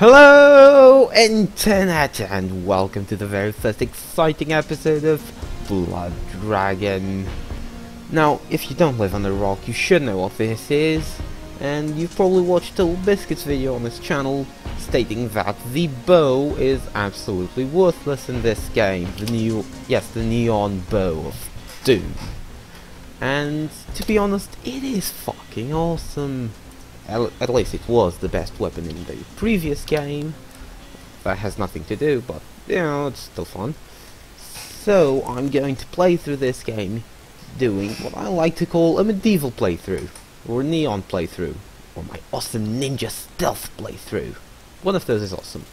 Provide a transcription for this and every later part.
Hello, Internet, and welcome to the very first exciting episode of Blood Dragon. Now, if you don't live on the rock, you should know what this is, and you've probably watched a Biscuits video on this channel stating that the bow is absolutely worthless in this game. The new, yes, the neon bow of doom. And to be honest, it is fucking awesome. At least it was the best weapon in the previous game. That has nothing to do, but, you know, it's still fun. So, I'm going to play through this game doing what I like to call a medieval playthrough, or a neon playthrough, or my awesome ninja stealth playthrough. One of those is awesome.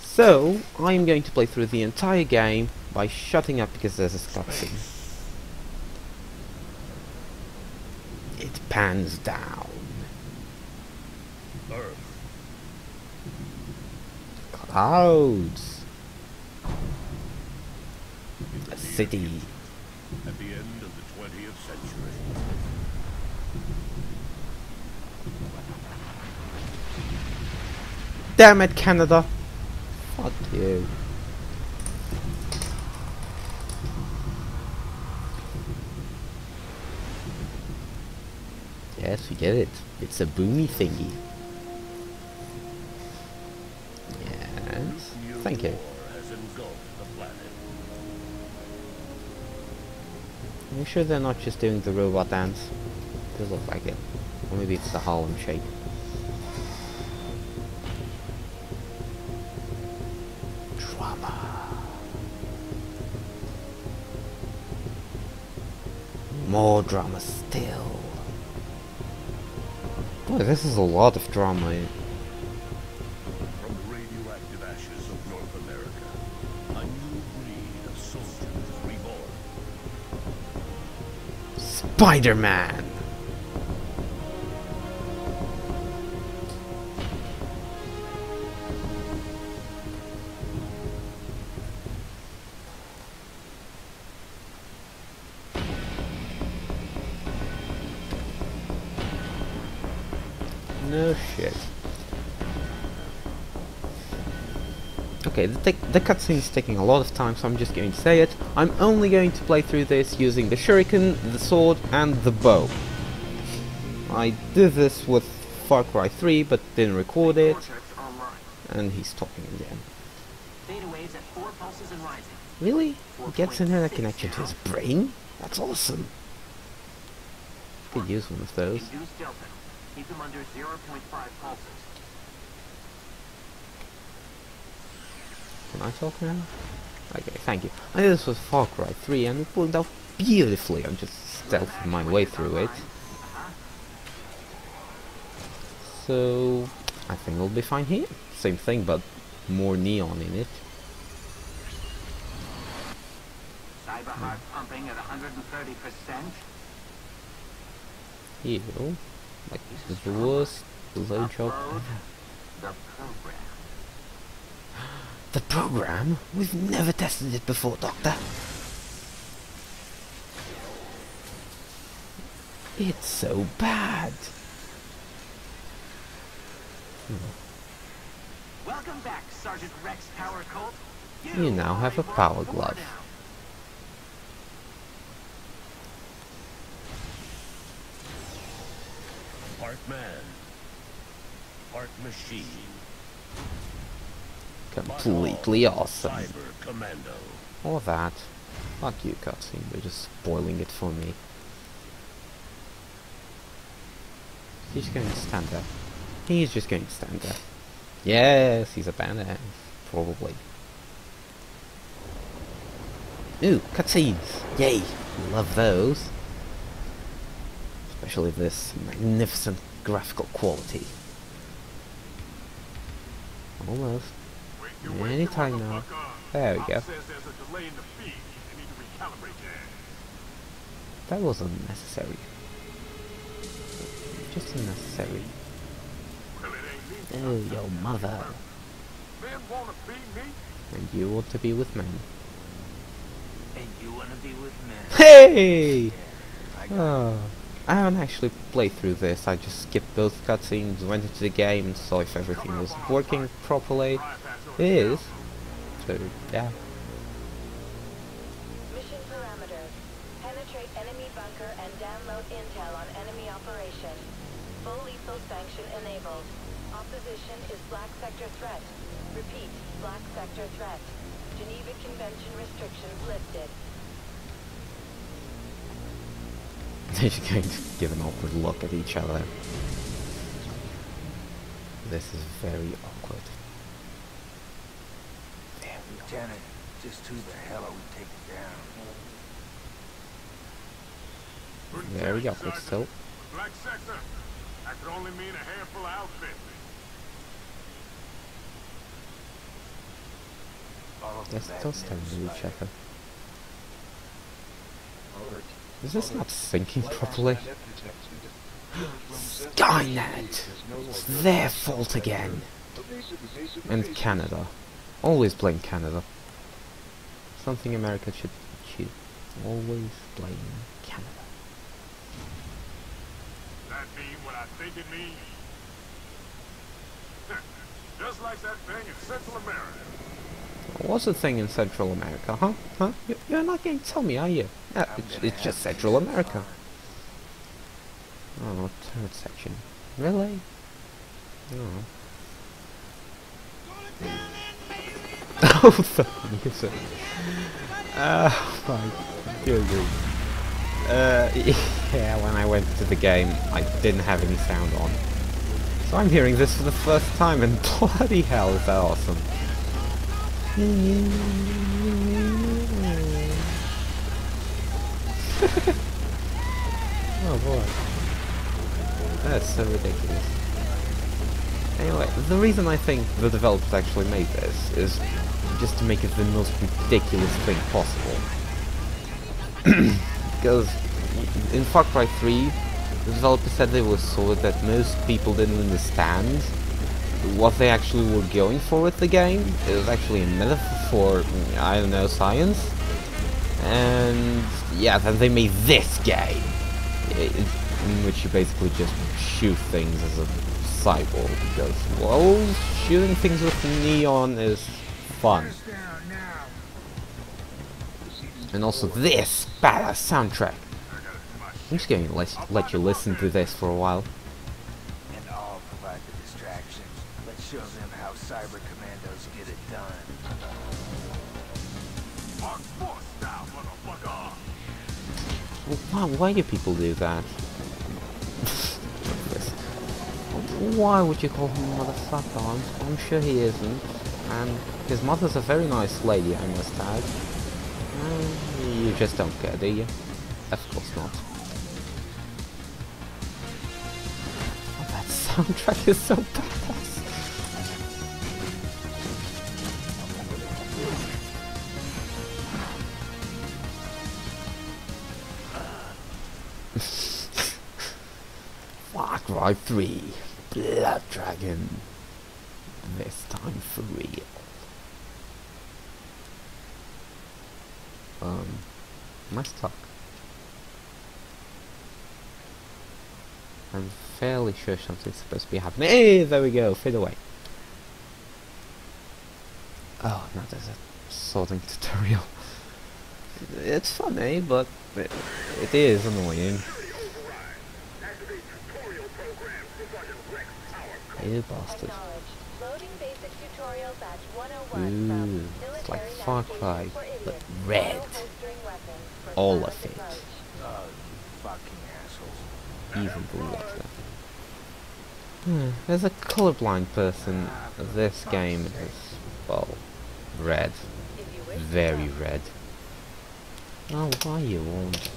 So, I am going to play through the entire game by shutting up because there's a cutscene. It pans down. Clouds. A city. At the end of the 20th century, Damn it, Canada. Fuck you. Yes, we get it. It's a boomy thingy. Thank you. Are you sure they're not just doing the robot dance? Does look like it. Or maybe it's the Harlem Shake. Drama. More drama still. Boy, this is a lot of drama. Spider-Man! No shit. Okay, the, the cutscene's taking a lot of time, so I'm just going to say it. I'm only going to play through this using the shuriken, the sword, and the bow. I did this with Far Cry 3, but didn't record it, and he's talking again. Data waves at four pulses and rising. Really? He gets internet connection to his brain? That's awesome. Could use one of those. Keep them under 0.5 pulses. Can I talk now? Okay, thank you. I did this was Far Cry 3 and it pulled out beautifully. I'm just stealthing my way through it. So, I think we'll be fine here. Same thing, but more neon in it. Cyber heart pumping at 130%. Heal. Like this is the worst load job ever. the program? We've never tested it before, Doctor. It's so bad. Welcome back, Sergeant Rex Power Colt. You now have a power glove. now. Part man, part machine, Completely awesome. Or that. Fuck you, cutscene. They're just spoiling it for me. He's going to stand there. He's just going to stand there. Yes, he's a badass. Probably. Ooh, cutscenes! Yay! Love those. Especially this magnificent graphical quality. Almost. Anytime now. There we go. Says there's a delay in the feed. You need to recalibrate that. That was unnecessary. Just unnecessary. Well, it ain't me. Oh, your mother. Men wanna be me? And you want to be with men. And you want to be with men. Hey! I got Oh, I haven't actually played through this, I just skipped both cutscenes, went into the game and saw if everything was working properly. Is. So, yeah. Mission parameters. Penetrate enemy bunker and download intel on enemy operation. Full lethal sanction enabled. Opposition is Black Sector threat. Repeat, Black Sector threat. Geneva Convention restrictions lifted. They're just going to give an awkward look at each other. This is very awkward. Very. Lieutenant, just who the hell are we taking down? Couldn't Very tell you, awkward Black sector. That could only mean a handful of outfits. Follow the Yes, bad still standing news, to each Spider. Is this not syncing properly? Skynet! It's their fault again! And Canada. Always blame Canada. Something America should, should always blame Canada. That mean what I think it means? Just like that thing in Central America. What's the thing in Central America, huh? Huh? You- You're not going to tell me, are you? Uh, yeah, it's, it's just Central America. Oh, third section. Really? Oh. Oh, music. Oh my goodness. Uh, yeah, when I went to the game, I didn't have any sound on. So I'm hearing this for the first time, and bloody hell, is that awesome. oh boy. That's so ridiculous. Anyway, the reason I think the developers actually made this is just to make it the most ridiculous thing possible. because in Far Cry 3, the developer said they were so that most people didn't understand what they actually were going for with the game. It was actually a metaphor for, I don't know, science. And yeah, then they made this game, in which you basically just shoot things as a cyborg. Because, well, shooting things with neon is fun. And also this badass soundtrack. I'm just going to let, let you listen to this for a while. And I'll provide the distractions. Let's show them how cyber commandos get it done. Mark IV style, motherfucker. Why, why do people do that? why would you call him a motherfucker? I'm, I'm sure he isn't. And his mother's a very nice lady, I must add. You just don't care, do you? Of course not. Oh, that soundtrack is so badass. Far Cry 3 Blood Dragon. This time for real. Um, nice talk. I'm fairly sure something's supposed to be happening. Hey, there we go, fade away. Oh, now there's a sorting tutorial. It's funny, but it, it is annoying. You bastard. Loading basic tutorial batch 101 Ooh, it's like Far Cry, but red. All of it. Even the water. Hmm, As a colorblind person, this game is, well, red. Very red. Oh, why you won't?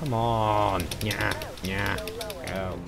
Come on! Yeah, yeah. Go.